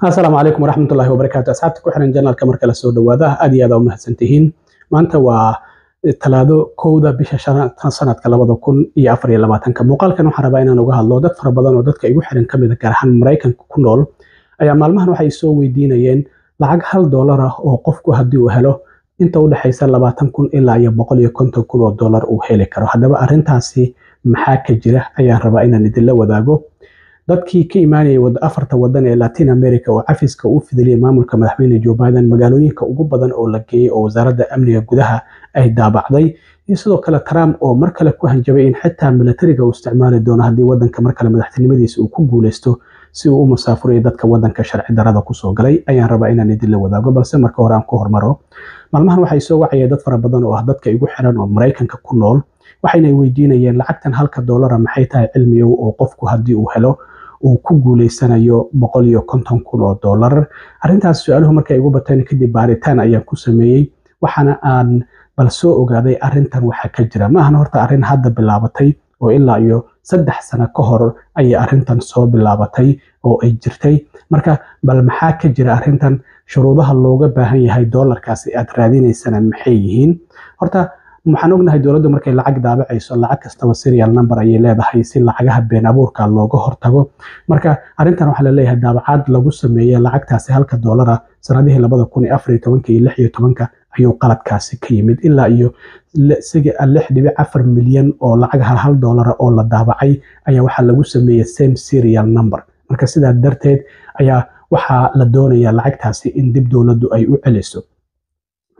asalaamu calaykum waraxmatullahi wabarakaatu asxaabta ku xiran janaalka marka la soo dhawaada aad iyo aad aa u mahadsantihiin. Maanta waa talaado kowda bisha sanadka labada kun iyo afar iyo labaatanka. Muuqaalkan waxaan rabaa inaan uga hadlo dad fara badan oo dadka igu xiran ka mid a gaar ahaan maraykanka ku nool ayaa maalmahan waxay soo weydiinayeen lacag hal doolar ah oo qofku haddii uu helo inta u dhexaysa labaatan kun ilaa iyo boqol iyo konton kun oo doolar uu heli karo. Haddaba arrintaasi maxaa ka jira? Ayaan rabaa inaan idinla wadaago dadkii ka imaanayay afarta wadan ee latin america oo cafiska uu fidiliyay maamulka madaxweyne joe biden magaalooyinka ugu badan oo la geeyey oo wasaaradda amniga gudaha ay daabacday. Iyo sidoo kale trump oo mar kale ku hanjabay in xitaa milatariga uu isticmaali doono haddii wadanka mar kale madaxtinimadiisa uu ku guuleysto si uu u musaafuriyo dadka wadanka sharci darada ku soo galay. Ayaan rabaa inaan idinla wadaago balse marka hore aan ku hormaro. Maalmahan waxay soo wacayeen dad fara badan oo ah dadka igu xiran oo maraykanka ku nool waxayna weydiinayeen lacagtan halka doolara maxay tahay cilmiyow oo qofku haddii uu helo uu ku guuleysanayo boqol iyo konton kun oo doolar arrintaas su'aaluhu markay igu bateen kadib baaritaan ayaan ku sameeyey waxaana aan bal soo ogaaday arrintan waxa ka jira. Ma ahan horta arrin hadda bilaabatay oo ilaa iyo saddex sano ka hor ayay arrintan soo bilaabatay oo ay jirtay. Marka bal maxaa ka jira arrintan? Shuruudaha looga baahan yahay doolarkaasi aad raadinaysana maxay yihiin? Horta waxaan ognahay dowladdu markay lacag daabacayso lacag kastaba serial number ayay leedahay si lacagaha been abuurka looga hortago. Marka arrintan waxaa la leeyahay daabacaad lagu sameeyey lacagtaasi halka doolara sanadihii labada kun iyo afar iyo tobanka iyo lix iyo tobanka ayuu qaladkaasi ka yimid. Ilaa iyo lix dhibic afar milyan oo lacag hal hal doolara oo la daabacay ayaa waxaa lagu sameeyey same serial number. Marka sidaa darteed ayaa waxaa la doonayaa lacagtaasi in dib dowladdu ay u celiso.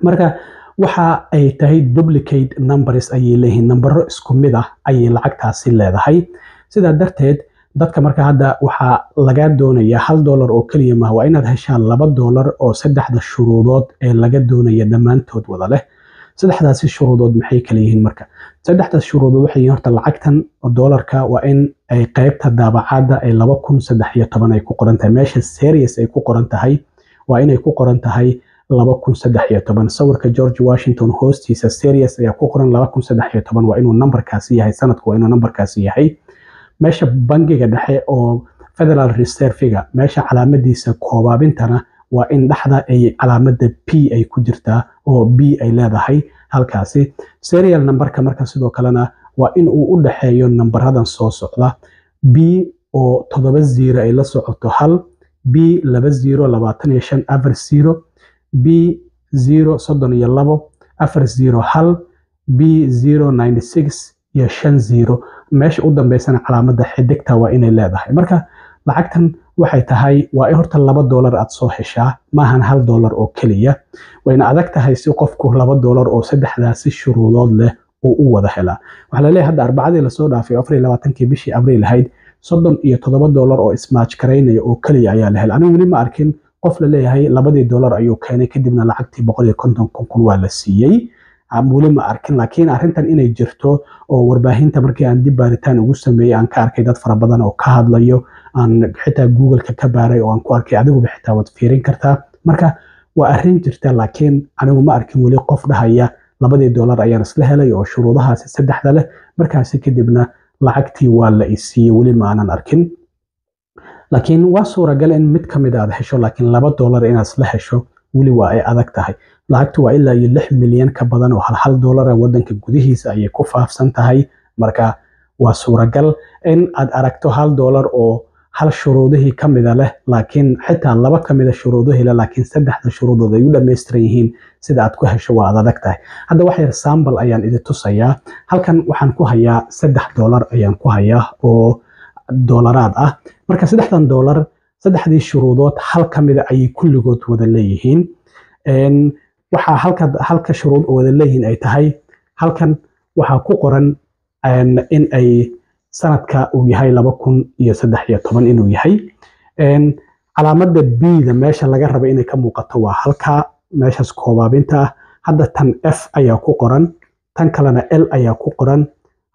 Marka waxa ay tahay duplicate numbers ayay leeyihiin. Nambaro isku mid ah ayay lacagtaasi leedahay. Sidaa darteed dadka marka hadda waxaa laga doonayaa hal doolar oo keliya maha waa inaad heshaan laba doolar oo saddexda shuruudood ee laga doonaya dhammaantood wada leh. Saddexdaasi shuruudood maxay kala yihiin marka? Saddexdaas shuruudood waxay horta lacagtan doolarka waa in ay qaybta daabacaadda ay laba kun saddex iyo toban ay ku qoran tahay. Meesha serious ay ku qoran tahay waa inay ku qoran tahay sawirka george washington hoostiisa serious ayaa ku qoran waa inuu nambarkaasi yahay sanadku waa inuu nambarkaasi yahay. Meesha bangiga dhexe oo federal reserviga meesha calaamadiisa koobaabintana waa in dhexda ay calaamada p ay ku jirtaa oo b ay leedahay. Halkaasi serial numberka marka sidoo kalena waa in uu u dhexeeyo nambaradan soo socda. B oo toddoba ziro ay la socoto hal b laba ziro labaatan iyo shan afar ziro b zero iyo labo afar ziro hal b zero ninety six iyo shan ziro meesha u dambeysana calaamada xidigta waa inay leedahay. Marka lacagtan waxay tahay waa in horta laba doolar aad soo heshaa maahan hal doolar oo keliya. Wayna adag tahay si qofku laba doolar oo saddexdaasi shuruudood leh uu u wada helaa. Waxaa la leeyahay hadda arbacadii la soo dhaafay afar iyo labaatankii bishii abriil ahayd soddon iyo toddoba doolar oo ismaaj karaynaya oo keliya ayaa la helay anigu weli ma arkin qof la leeyahay labadii doolar ayuu keenay kadibna lacagtii boqol iyo konton kun kun waa la siiyey. Weli ma arkin laakiin arrintan inay jirto oo warbaahinta markii aan dib baaritaan ugu sameeyey aan ka arkay dad fara badan oo ka hadlayo aan xitaa googleka ka baaray oo aan ku arkay adiguba xitaa waad fiirin kartaa. Marka waa arrin jirta laakiin anigu ma arkin weli qof dhahaya labadii doolar ayaan isla helay oo shuruudahaasi saddexda leh. Markaasi kadibna lacagtii waa la isiiyey weli ma aanan arkin laakiin waa suuragal in mid ka mid aad hesho laakiin laba doolar inaad isla hesho weli waa ay adag tahay. Lacagtu waa ilaa iyo lix milyan ka badan oo hal hal doolara wadanka gudihiisa ayay ku faafsan tahay. Marka waa suuragal in aad aragto hal doolar oo hal shuruudihii ka mida leh laakiin xitaa laba ka mida laakiin saddexda shuruudood ay u dhammaystiran yihiin. Sida aad ku hesho waa aad adag tahay. Hadda wax yar sambal ayaan idin tusayaa. Halkan waxaan ku hayaa saddex doolar ayaan ku hayaa oo doolaraad ah marka saddexdan doolar saddexdii shuruudood hal ka mida ayay kulligood wada leeyihiin. Waxaa halka halka shuruud wada leeyihiin ay tahay halkan waxaa ku qoran in ay sanadka uu yahay laba kun iyo saddex iyo toban inuu yahay. Calaamada b-da meesha laga raba inay ka muuqato waa halka meeshaas koobaabinta ah. Hadda tan f ayaa ku qoran tan kalena l ayaa ku qoran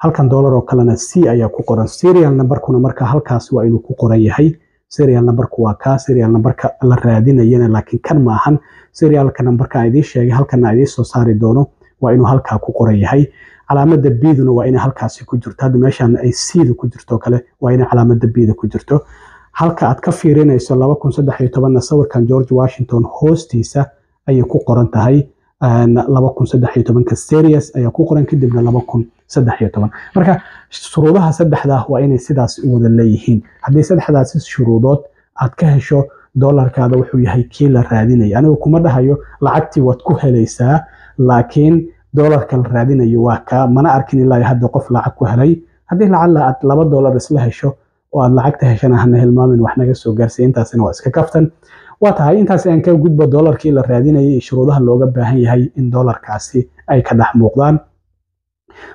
halkan doolar oo kalena c ayaa ku qoran. Serial numberkuna marka halkaas waa inuu ku qoran yahay. Serial numberku waa kaa serial numberka la raadinayana laakiin kan maahan serialka numberka aan idiin sheegay halkana idiin soo saari doono waa inuu halkaa ku qoran yahay. Calaamada biduna waa inay halkaasi ku jirto. Hadda meeshaan ay cda ku jirto kale waa inay calaamada bida ku jirto. Halka aad ka fiirinayso sawirkan george washington hoostiisa ayay ku qoran tahay tobanka serious ayaa ku qoran kadibna marka shuruudaha saddexdaa waa inay sidaas u wada leeyihiin. Haddii saddexdaasi shuruudood aad ka hesho doolarkaada wuxuu yahay kii la raadinaya. Anigu kuma dhahayo lacagtii waad ku helaysaa laakiin doolarka la raadinayo waa kaa. Mana arkin ilaa hadda qof lacag ku helay. Haddii lacalla aad laba doolar isla hesho oo aad lacagta heshana hana hilmaamin wax naga soo gaarsiy intaasina waa iska kaftan waa tahay intaas aan ka gudbo doolarkii la raadinayay iyo shuruudaha looga baahan yahay in doolarkaasi ay ka dhex muuqdaan.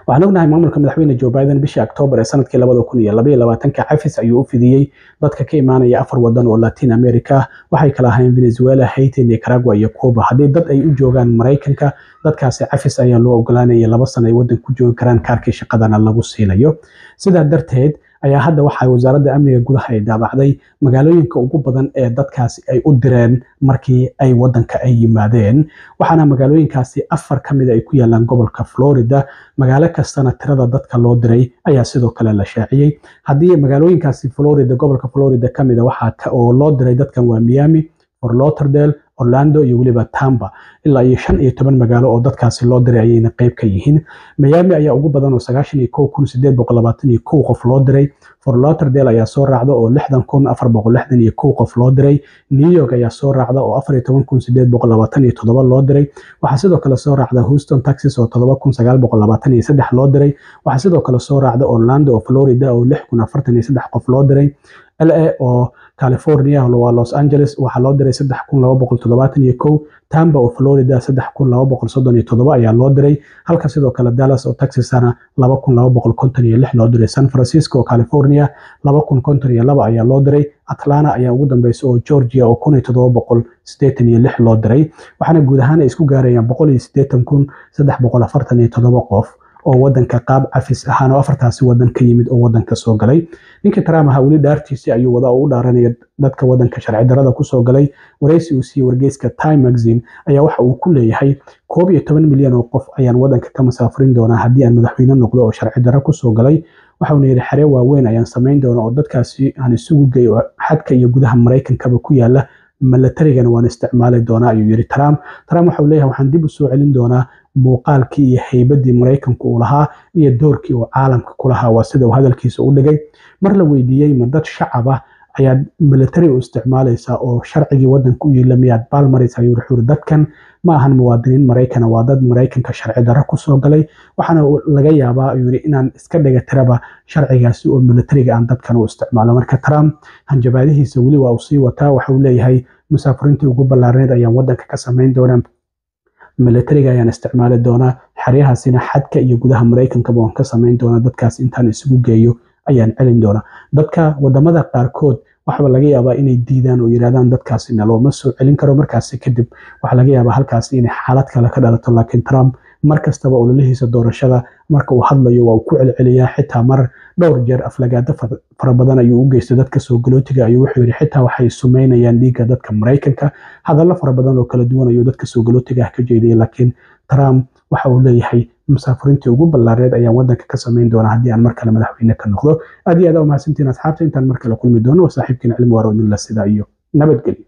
Waxaan ognahay maamulka madaxweyne joe biden bishii octoobar ee sannadkii labada kun iyo labaiyo labaatanka cafis ayuu u fidiyey dadka ka imaanaya afar wadan oo latin america waxay kala ahaayeen venezuela haiti nicaragua iyo cuba. Haddii dad ay u joogaan maraykanka dadkaasi cafis ayaa loo ogolaanaya laba sano ay wadan ku joogi karaan kaarkii shaqadana lagu siinayo. Sidaa darteed ayaa hadda waxa wasaaradda amniga gudaha ay daabacday magaalooyinka ugu badan ee dadkaasi ay u direen markii ay wadanka ay yimaadeen. Waxaana magaalooyinkaasi afar ka mida ay ku yaalaan gobolka florida. Magaalo kastana tirada dadka loo diray ayaa sidoo kale la shaaciyey. Haddii magaalooyinkaasi florida gobolka florida ka mida waxaa oo loo diray dadkan waa miami fort lauderdale orlando iyo weliba tamba ilaa iyo shan iyo toban magaalo oo dadkaasi loo diray ayayna qeyb ka yihiin. Miami ayaa ugu badan oo sagaashan iyo kow kun sideed boqol labaatan iyo kow qof loo diray. Fort lauderdale ayaa soo raacda oo lixdan kun afar boqol lixdan iyo kow qof loo diray. New york ayaa soo raacda oo afar iyo toban kun sideed boqol labaatan iyo toddoba loo diray. Waxaa sidoo kale soo raacda houston texas oo toddoba kun sagaal boqol labaatan iyo saddex loo diray. Waxaa sidoo kale soo raacda orlando oo florida oo lix kun afartan iyo saddex qof loo diray. La oo california waa los angeles waxaa loo diray tamba oo florida ayaa loo diray. Halka sidoo kale dallas oo lix loo diray. San francisco california ayaa loo diray. Atlanta ayaa ugu dambeysa oo georgia oo loo diray. Waxaana guud ahaan ay isku gaarayaan qof oo wadanka qaab cafis ahaan oo afartaasi wadan ka yimid oo wadanka soo galay. Ninkii trump ahaa weli dhaartiisii ayuu wada u dhaaranaya dadka wadanka sharci darada ku soo galay. Waraysi uu siiyey wargeyska time magazine ayaa waxa uu ku leeyahay koob iyo toban milyan oo qof ayaan wadanka ka masaafurin doonaa haddii aan madaxweyne noqdo oo sharci daro ku soo galay. Waxauna yidhi xeree waaweyn ayaan samayn doona oo dadkaasi aan isugu geeyo xadka iyo gudaha maraykankaba ku yaalla milatarigana waan isticmaali doonaa ayuu yidhi trump. Trump waxau leeyahay waxaan dib u celin doonaa muuqaalkii iyo haybadii maraykanku uu lahaa iyo doorkii uu caalamka ku waa sida uu hadalkiisa u dhigay. Mar la weydiiyey ma dad shacab ah ayaad military u isticmaalaysaa oo sharcigii wadanka u yiila miyaad baalmaraysa ayuu wuxuu yiri dadkan ma ahan muwaadiniin maraykana waa dad maraykanka sharci darro ku soo galay. Waxaana laga yaabaa ayuu yiri inaan iska dhiga tiraba sharcigaasi oo militariga aan dadkan u isticmaalo. Marka trump hanjabaadihiisa weli waa uu sii wataa waxa uu leeyahay musaafiriintii ugu ballaarneed ayaan wadanka ka samayn doonaa militariga ayaan isticmaali doonaa. Xeryahaasina xadka iyo gudaha maraykankaba waan ka samayn doonaa. Dadkaas intaan isugu geeyo ayaan celin doonaa. Dadka waddamada qaarkood waxaba laga yaabaa inay diidaan oo yidhahdaan dadkaasi nalooma soo celin karo. Markaasi kadib waxaa laga yaabaa halkaasi inay xaalad kale ka dhalato. Laakiin trump mar kastaba ololihiisa doorashada marka uu hadlayo waa uu ku celceliyaa xitaa mar dhowr jeer aflagaado fara badan ayuu u geystay dadka soo galootiga ayuu wuxuu yidhi xitaa waxay sumaynayaan dhiigga dadka maraykanka. Hadallo fara badan oo kala duwan ayuu dadka soo galootiga ah ka jeediyay laakiin trump waxa uu leeyahay musaafiriintii ugu ballaareed ayaan wadanka ka samayn doonaa haddii aan mar kale madaxweyne ka noqdo. Aad iyo aad u mahadsantiin asxaabta intaan mar kale kulmi doono oo saaxiibkiina cilmi waaro idinla sida iyo nabadgelyo